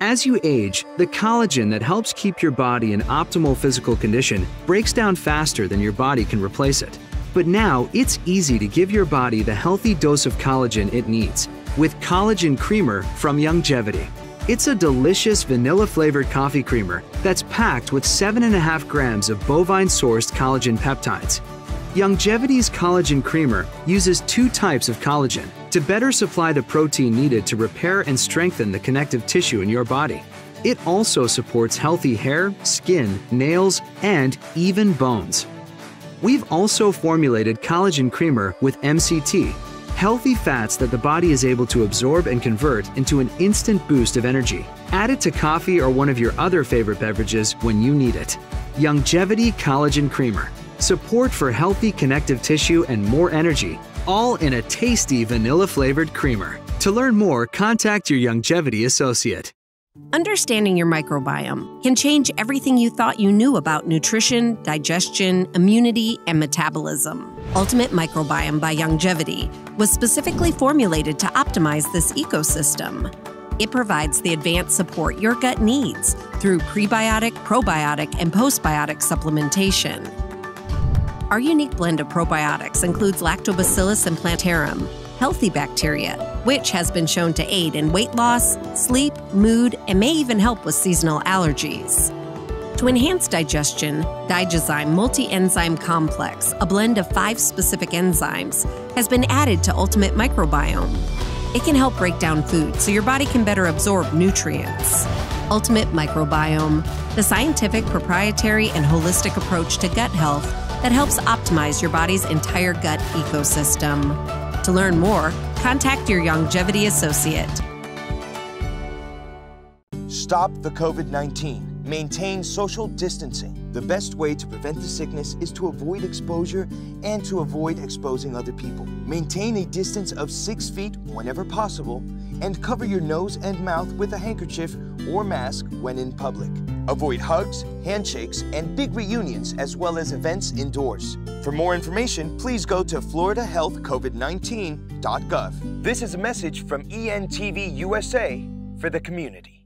As you age, the collagen that helps keep your body in optimal physical condition breaks down faster than your body can replace it. But now it's easy to give your body the healthy dose of collagen it needs with Collagen Creamer from Youngevity. It's a delicious vanilla flavored coffee creamer that's packed with 7.5 grams of bovine sourced collagen peptides Youngevity's collagen creamer uses two types of collagen to better supply the protein needed to repair and strengthen the connective tissue in your body. It also supports healthy hair, skin, nails, and even bones. We've also formulated collagen creamer with MCT, healthy fats that the body is able to absorb and convert into an instant boost of energy. Add it to coffee or one of your other favorite beverages when you need it. Youngevity Collagen Creamer support for healthy connective tissue, and more energy, all in a tasty vanilla flavored creamer. To learn more, contact your Youngevity associate. Understanding your microbiome can change everything you thought you knew about nutrition, digestion, immunity, and metabolism. Ultimate Microbiome by Youngevity was specifically formulated to optimize this ecosystem. It provides the advanced support your gut needs through prebiotic, probiotic, and postbiotic supplementation. Our unique blend of probiotics includes Lactobacillus and Plantarum, healthy bacteria, which has been shown to aid in weight loss, sleep, mood, and may even help with seasonal allergies. To enhance digestion, Digizyme Multi Enzyme Complex, a blend of five specific enzymes, has been added to Ultimate Microbiome. It can help break down food so your body can better absorb nutrients. Ultimate Microbiome, the scientific, proprietary, and holistic approach to gut health that helps optimize your body's entire gut ecosystem. To learn more, contact your Youngevity associate. Stop the COVID 19. Maintain social distancing. The best way to prevent the sickness is to avoid exposure and to avoid exposing other people. Maintain a distance of six feet whenever possible and cover your nose and mouth with a handkerchief or mask when in public. Avoid hugs, handshakes, and big reunions, as well as events indoors. For more information, please go to floridahealthcovid19.gov. This is a message from ENTV USA for the community.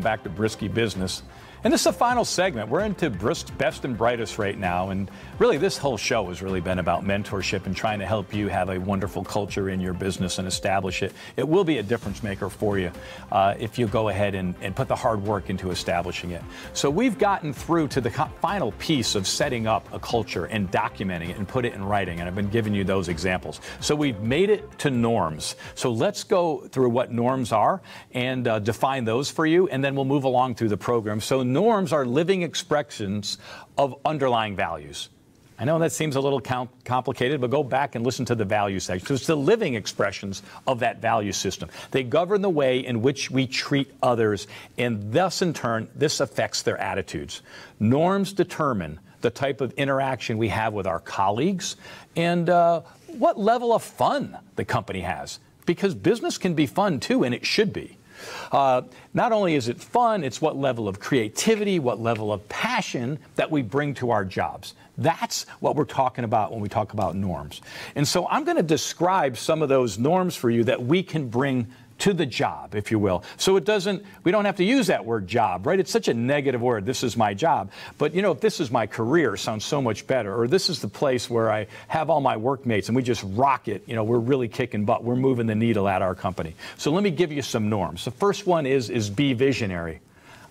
Back to Briskie Business. And this is the final segment. We're into Briskie's best and brightest right now. And really, this whole show has really been about mentorship and trying to help you have a wonderful culture in your business and establish it. It will be a difference maker for you uh, if you go ahead and, and put the hard work into establishing it. So we've gotten through to the final piece of setting up a culture and documenting it and put it in writing. And I've been giving you those examples. So we've made it to norms. So let's go through what norms are and uh, define those for you. And then we'll move along through the program. So norms are living expressions of underlying values. I know that seems a little complicated, but go back and listen to the value section. It's the living expressions of that value system. They govern the way in which we treat others, and thus, in turn, this affects their attitudes. Norms determine the type of interaction we have with our colleagues and uh, what level of fun the company has. Because business can be fun too, and it should be. Uh, not only is it fun, it's what level of creativity, what level of passion that we bring to our jobs. That's what we're talking about when we talk about norms. And so I'm going to describe some of those norms for you that we can bring to the job, if you will. So it doesn't, we don't have to use that word job, right? It's such a negative word. This is my job. But, you know, if this is my career, sounds so much better. Or this is the place where I have all my workmates and we just rock it. You know, we're really kicking butt. We're moving the needle at our company. So let me give you some norms. The first one is, is be visionary.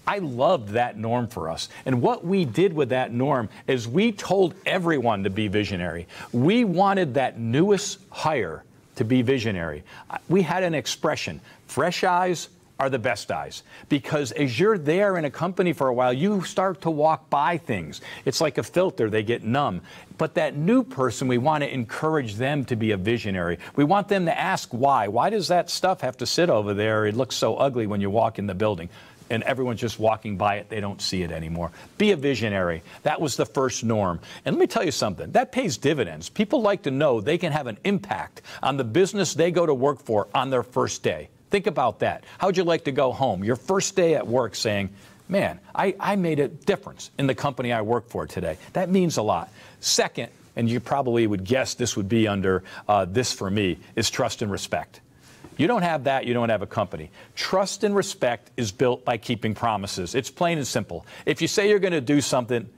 I loved that norm for us. And what we did with that norm is we told everyone to be visionary. We wanted that newest hire to be visionary. We had an expression fresh eyes, are the best eyes because as you're there in a company for a while, you start to walk by things. It's like a filter, they get numb. But that new person, we want to encourage them to be a visionary. We want them to ask why. Why does that stuff have to sit over there? It looks so ugly when you walk in the building and everyone's just walking by it. They don't see it anymore. Be a visionary. That was the first norm. And let me tell you something that pays dividends. People like to know they can have an impact on the business they go to work for on their first day. Think about that. How'd you like to go home? Your first day at work saying, man, I, I made a difference in the company I work for today. That means a lot. Second, and you probably would guess this would be under uh, this for me, is trust and respect. You don't have that, you don't have a company. Trust and respect is built by keeping promises. It's plain and simple. If you say you're going to do something,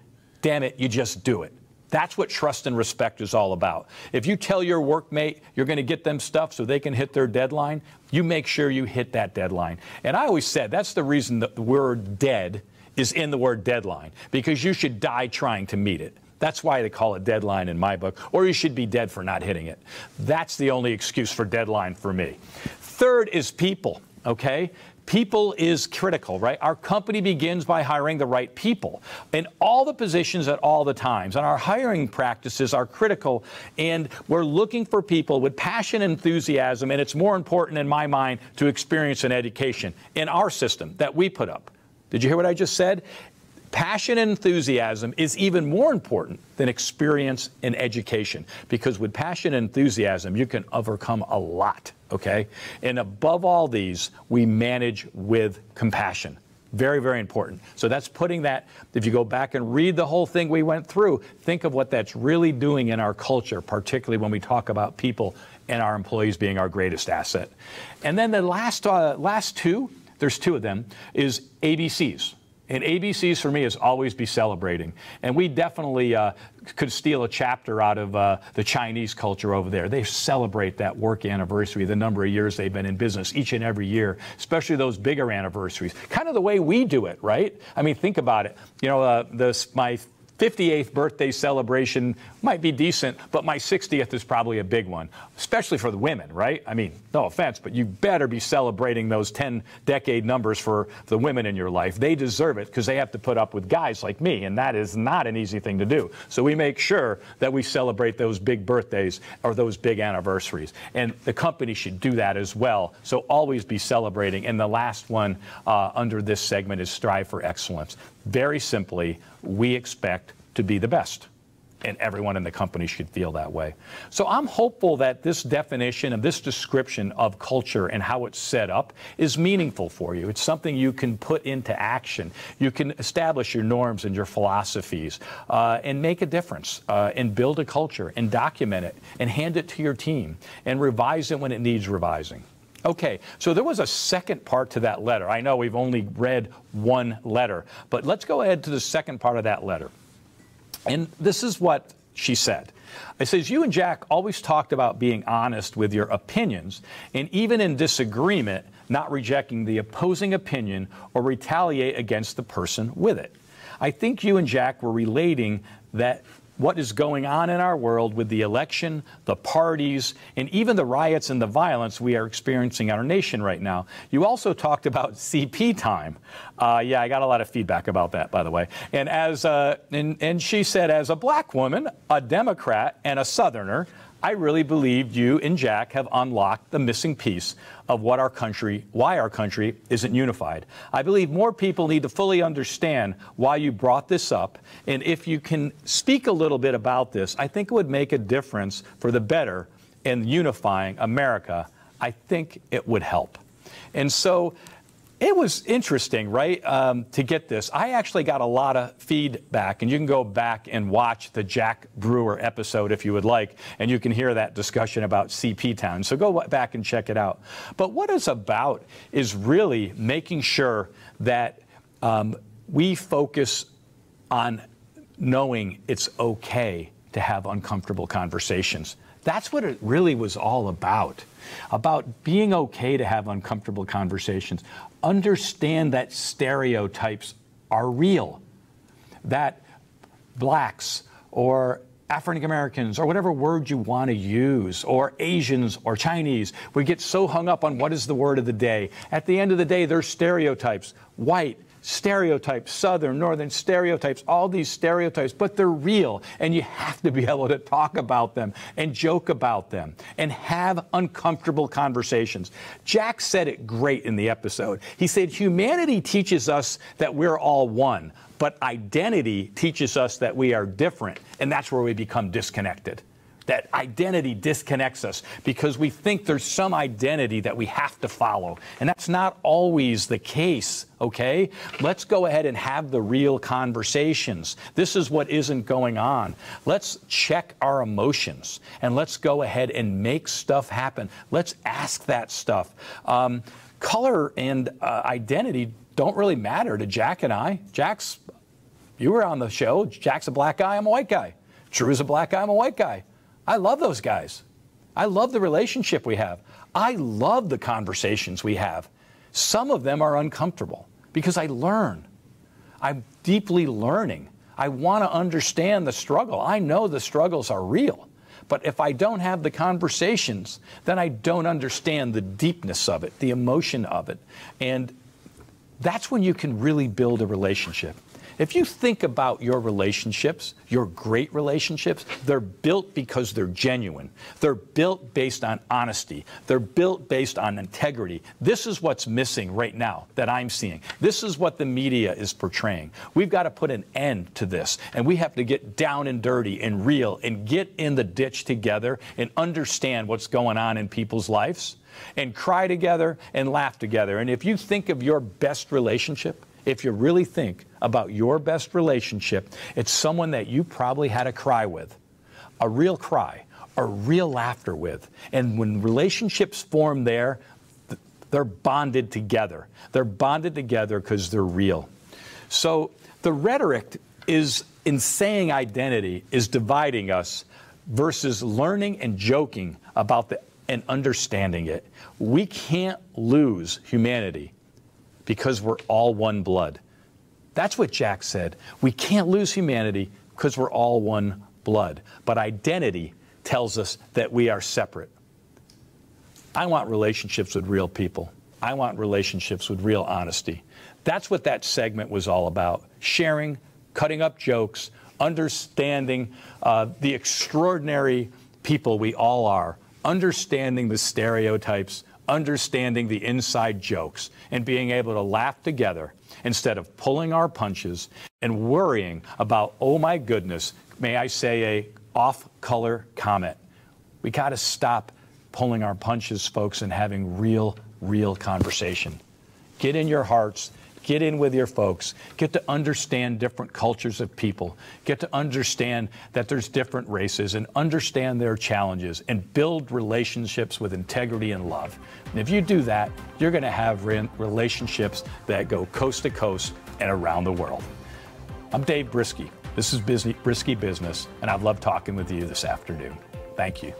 damn it, you just do it. That's what trust and respect is all about. If you tell your workmate you're going to get them stuff so they can hit their deadline, you make sure you hit that deadline. And I always said that's the reason that the word dead is in the word deadline, because you should die trying to meet it. That's why they call it deadline in my book, or you should be dead for not hitting it. That's the only excuse for deadline for me. Third is people, okay? People is critical, right? Our company begins by hiring the right people in all the positions at all the times. And our hiring practices are critical. And we're looking for people with passion and enthusiasm. And it's more important, in my mind, to experience an education in our system that we put up. Did you hear what I just said? Passion and enthusiasm is even more important than experience and education because with passion and enthusiasm, you can overcome a lot, okay? And above all these, we manage with compassion. Very, very important. So that's putting that, if you go back and read the whole thing we went through, think of what that's really doing in our culture, particularly when we talk about people and our employees being our greatest asset. And then the last, uh, last two, there's two of them, is ABCs. And ABCs for me is always be celebrating. And we definitely uh, could steal a chapter out of uh, the Chinese culture over there. They celebrate that work anniversary, the number of years they've been in business each and every year, especially those bigger anniversaries. Kind of the way we do it, right? I mean, think about it. You know, uh, this, my 58th birthday celebration might be decent, but my 60th is probably a big one, especially for the women, right? I mean, no offense, but you better be celebrating those 10 decade numbers for the women in your life. They deserve it because they have to put up with guys like me, and that is not an easy thing to do. So we make sure that we celebrate those big birthdays or those big anniversaries. And the company should do that as well. So always be celebrating. And the last one uh, under this segment is strive for excellence. Very simply, we expect to be the best. And everyone in the company should feel that way. So I'm hopeful that this definition and this description of culture and how it's set up is meaningful for you. It's something you can put into action. You can establish your norms and your philosophies uh, and make a difference uh, and build a culture and document it and hand it to your team and revise it when it needs revising. Okay, so there was a second part to that letter. I know we've only read one letter, but let's go ahead to the second part of that letter. And this is what she said. It says, You and Jack always talked about being honest with your opinions, and even in disagreement, not rejecting the opposing opinion or retaliate against the person with it. I think you and Jack were relating that what is going on in our world with the election, the parties, and even the riots and the violence we are experiencing in our nation right now. You also talked about CP time. Uh, yeah, I got a lot of feedback about that, by the way. And as uh, and, and she said, as a black woman, a Democrat, and a Southerner, I really believe you and Jack have unlocked the missing piece of what our country, why our country isn't unified. I believe more people need to fully understand why you brought this up. And if you can speak a little bit about this, I think it would make a difference for the better in unifying America. I think it would help. And so it was interesting, right, um, to get this. I actually got a lot of feedback, and you can go back and watch the Jack Brewer episode if you would like, and you can hear that discussion about CP Town. So go back and check it out. But what it's about is really making sure that um, we focus on knowing it's okay to have uncomfortable conversations That's what it really was all about. About being okay to have uncomfortable conversations. Understand that stereotypes are real. That blacks or African Americans or whatever word you want to use, or Asians or Chinese. We get so hung up on what is the word of the day. At the end of the day, there's stereotypes. White, stereotypes, Southern, Northern stereotypes, all these stereotypes, but they're real. And you have to be able to talk about them and joke about them and have uncomfortable conversations. Jack said it great in the episode. He said, Humanity teaches us that we're all one. But identity teaches us that we are different, and that's where we become disconnected. That identity disconnects us because we think there's some identity that we have to follow. And that's not always the case, okay? Let's go ahead and have the real conversations. This is what isn't going on. Let's check our emotions and let's go ahead and make stuff happen. Let's ask that stuff. Um, color and uh, identity don't really matter to Jack and I. Jack's, you were on the show. Jack's a black guy, I'm a white guy. Drew's a black guy, I'm a white guy. I love those guys. I love the relationship we have. I love the conversations we have. Some of them are uncomfortable because I learn. I'm deeply learning. I want to understand the struggle. I know the struggles are real. But if I don't have the conversations, then I don't understand the deepness of it, the emotion of it. And that's when you can really build a relationship. If you think about your relationships, your great relationships, they're built because they're genuine. They're built based on honesty. They're built based on integrity. This is what's missing right now that I'm seeing. This is what the media is portraying. We've got to put an end to this, and we have to get down and dirty and real and get in the ditch together and understand what's going on in people's lives and cry together and laugh together. And if you think of your best relationship, if you really think about your best relationship, it's someone that you probably had a cry with, a real cry, a real laughter with. And when relationships form there, they're bonded together. They're bonded together because they're real. So the rhetoric is in saying identity is dividing us versus learning and joking about the and understanding it. We can't lose humanity because we're all one blood. That's what Jack said. We can't lose humanity because we're all one blood. But identity tells us that we are separate. I want relationships with real people. I want relationships with real honesty. That's what that segment was all about sharing, cutting up jokes, understanding uh, the extraordinary people we all are, understanding the stereotypes, understanding the inside jokes, and being able to laugh together instead of pulling our punches and worrying about, oh my goodness, may I say a off color comment. We got to stop pulling our punches, folks, and having real, real conversation. Get in your hearts Get in with your folks. Get to understand different cultures of people. Get to understand that there's different races and understand their challenges and build relationships with integrity and love. And if you do that, you're going to have relationships that go coast to coast and around the world. I'm Dave Briskie. This is Briskie Business, and I've loved talking with you this afternoon. Thank you.